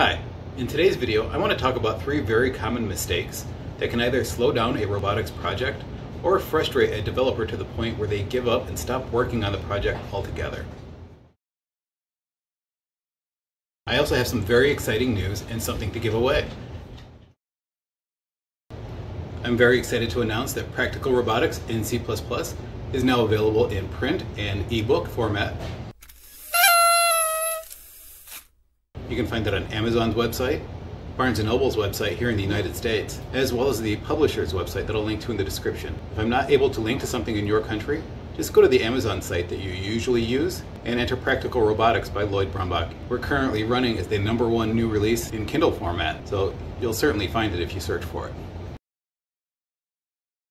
Hi, in today's video I want to talk about three very common mistakes that can either slow down a robotics project or frustrate a developer to the point where they give up and stop working on the project altogether. I also have some very exciting news and something to give away. I'm very excited to announce that Practical Robotics in C++ is now available in print and ebook format. You can find that on Amazon's website, Barnes & Noble's website here in the United States, as well as the publisher's website that I'll link to in the description. If I'm not able to link to something in your country, just go to the Amazon site that you usually use and enter Practical Robotics by Lloyd Brombach. We're currently running as the number one new release in Kindle format, so you'll certainly find it if you search for it.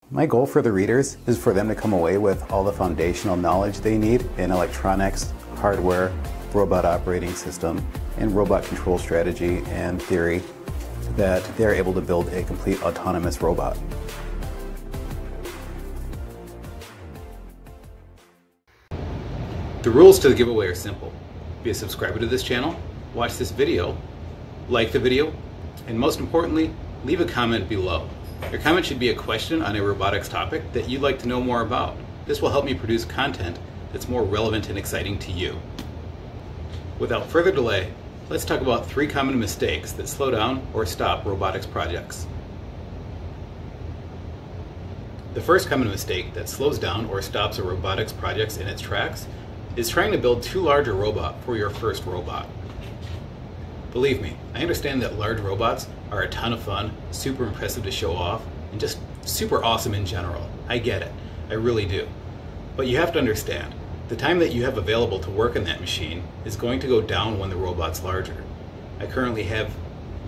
My goal for the readers is for them to come away with all the foundational knowledge they need in electronics, hardware, robot operating system, and robot control strategy and theory that they're able to build a complete autonomous robot. The rules to the giveaway are simple. Be a subscriber to this channel, watch this video, like the video, and most importantly, leave a comment below. Your comment should be a question on a robotics topic that you'd like to know more about. This will help me produce content that's more relevant and exciting to you. Without further delay, let's talk about three common mistakes that slow down or stop robotics projects. The first common mistake that slows down or stops a robotics project in its tracks is trying to build too large a robot for your first robot. Believe me, I understand that large robots are a ton of fun, super impressive to show off, and just super awesome in general. I get it. I really do. But you have to understand, the time that you have available to work on that machine is going to go down when the robot's larger. I currently have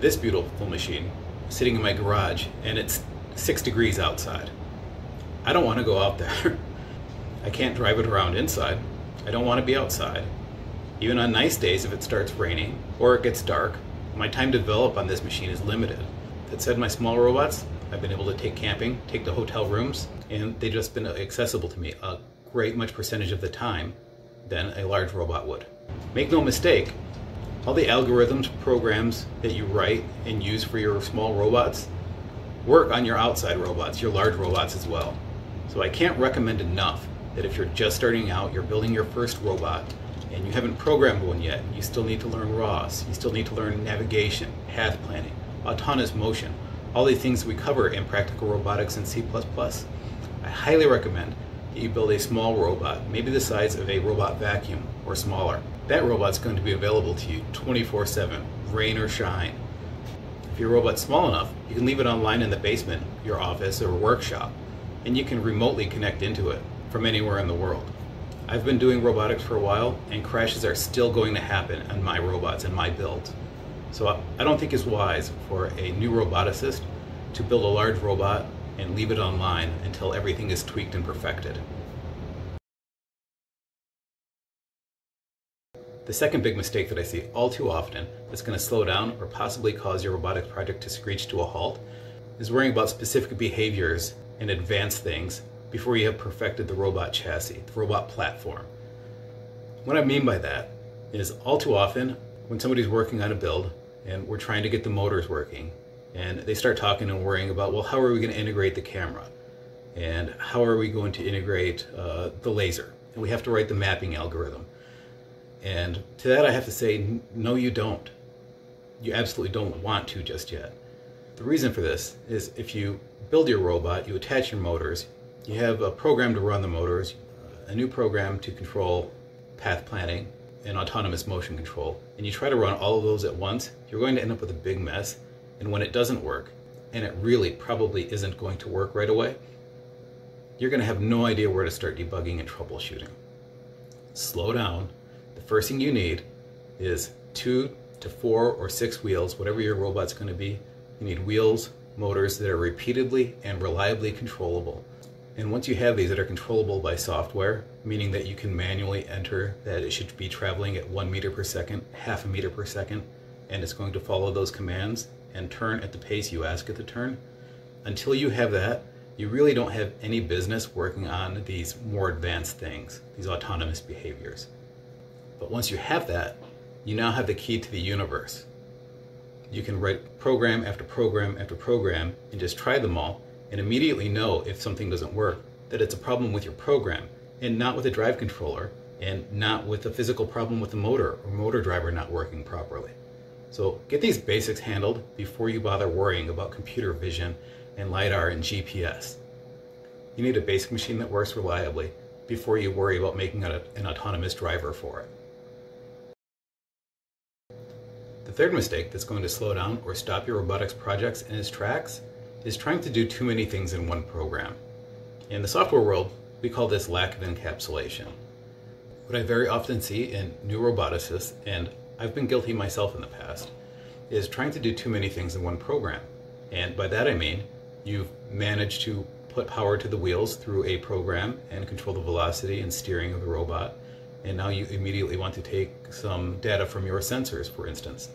this beautiful machine sitting in my garage and it's six degrees outside. I don't want to go out there. I can't drive it around inside. I don't want to be outside. Even on nice days if it starts raining or it gets dark, my time to develop on this machine is limited. That said, my small robots, I've been able to take camping, take the hotel rooms, and they've just been accessible to me a great much percentage of the time than a large robot would. Make no mistake, all the algorithms, programs that you write and use for your small robots work on your outside robots, your large robots as well. So I can't recommend enough that if you're just starting out, you're building your first robot, and you haven't programmed one yet, you still need to learn ROS, you still need to learn navigation, path planning, autonomous motion, all these things we cover in Practical Robotics and C++. I highly recommend that you build a small robot, maybe the size of a robot vacuum or smaller. That robot's going to be available to you 24-7, rain or shine. If your robot's small enough, you can leave it online in the basement, your office, or workshop, and you can remotely connect into it from anywhere in the world. I've been doing robotics for a while, and crashes are still going to happen on my robots and my builds. So I don't think it's wise for a new roboticist to build a large robot and leave it online until everything is tweaked and perfected. The second big mistake that I see all too often that's going to slow down or possibly cause your robotics project to screech to a halt is worrying about specific behaviors and advanced things before you have perfected the robot chassis, the robot platform. What I mean by that is all too often when somebody's working on a build and we're trying to get the motors working and they start talking and worrying about, well, how are we going to integrate the camera? And how are we going to integrate uh, the laser? And we have to write the mapping algorithm. And to that I have to say, no, you don't. You absolutely don't want to just yet. The reason for this is if you build your robot, you attach your motors, you have a program to run the motors, a new program to control path planning and autonomous motion control, and you try to run all of those at once, you're going to end up with a big mess and when it doesn't work, and it really probably isn't going to work right away, you're going to have no idea where to start debugging and troubleshooting. Slow down. The first thing you need is two to four or six wheels, whatever your robot's going to be. You need wheels, motors that are repeatedly and reliably controllable. And once you have these that are controllable by software, meaning that you can manually enter that it should be traveling at one meter per second, half a meter per second, and it's going to follow those commands and turn at the pace you ask it to turn. Until you have that, you really don't have any business working on these more advanced things, these autonomous behaviors. But once you have that, you now have the key to the universe. you can write program after program after program and just try them all and immediately know if something doesn't work that it's a problem with your program and not with a drive controller and not with a physical problem with the motor or motor driver not working properly. So get these basics handled before you bother worrying about computer vision and LiDAR and GPS. You need a basic machine that works reliably before you worry about making an autonomous driver for it. The third mistake that's going to slow down or stop your robotics projects in its tracks is trying to do too many things in one program. In the software world, we call this lack of encapsulation. What I very often see in new roboticists, and I've been guilty myself in the past, is trying to do too many things in one program. And by that I mean you've managed to put power to the wheels through a program and control the velocity and steering of the robot. And now you immediately want to take some data from your sensors, for instance,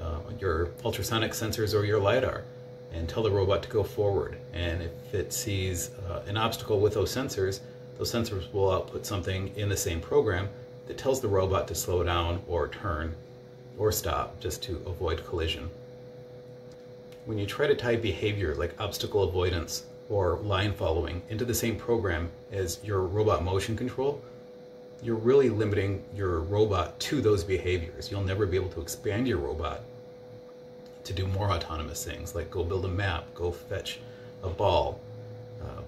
uh, your ultrasonic sensors or your LiDAR, and tell the robot to go forward. And if it sees uh, an obstacle with those sensors, those sensors will output something in the same program that tells the robot to slow down or turn or stop just to avoid collision. When you try to tie behavior like obstacle avoidance or line following into the same program as your robot motion control, you're really limiting your robot to those behaviors. You'll never be able to expand your robot to do more autonomous things like go build a map, go fetch a ball, uh,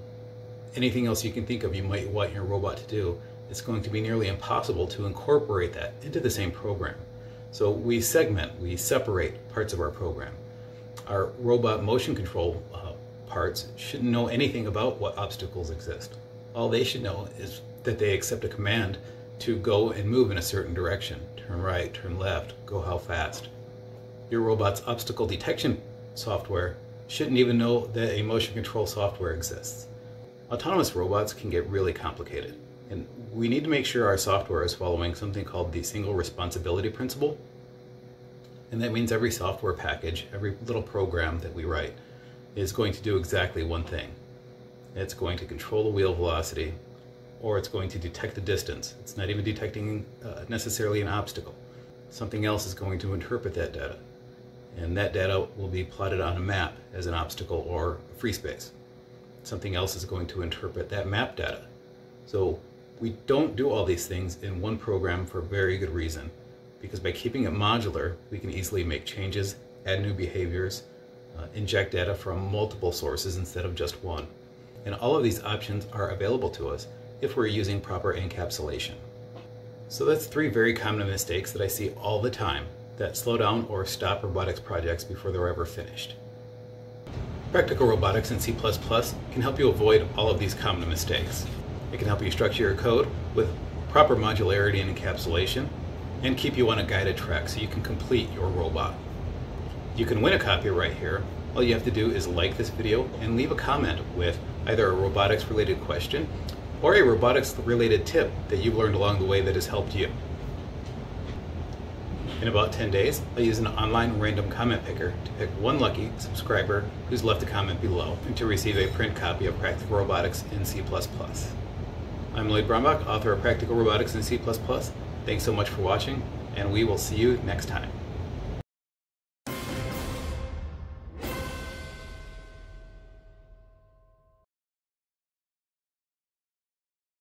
anything else you can think of you might want your robot to do. It's going to be nearly impossible to incorporate that into the same program. So we segment, we separate parts of our program. Our robot motion control uh, parts shouldn't know anything about what obstacles exist. All they should know is that they accept a command to go and move in a certain direction. Turn right, turn left, go how fast. Your robot's obstacle detection software shouldn't even know that a motion control software exists. Autonomous robots can get really complicated, and we need to make sure our software is following something called the single responsibility principle. And that means every software package, every little program that we write, is going to do exactly one thing. It's going to control the wheel velocity, or it's going to detect the distance. It's not even detecting uh, necessarily an obstacle. Something else is going to interpret that data. And that data will be plotted on a map as an obstacle or free space. Something else is going to interpret that map data. So we don't do all these things in one program for a very good reason. Because by keeping it modular, we can easily make changes, add new behaviors, uh, inject data from multiple sources instead of just one. And all of these options are available to us if we're using proper encapsulation. So that's three very common mistakes that I see all the time that slow down or stop robotics projects before they're ever finished. Practical Robotics in C++ can help you avoid all of these common mistakes. It can help you structure your code with proper modularity and encapsulation, and keep you on a guided track so you can complete your robot. You can win a copy right here. All you have to do is like this video and leave a comment with either a robotics related question or a robotics related tip that you've learned along the way that has helped you. In about 10 days, I'll use an online random comment picker to pick one lucky subscriber who's left a comment below and to receive a print copy of Practical Robotics in C++. I'm Lloyd Brombach, author of Practical Robotics in C++. Thanks so much for watching, and we will see you next time.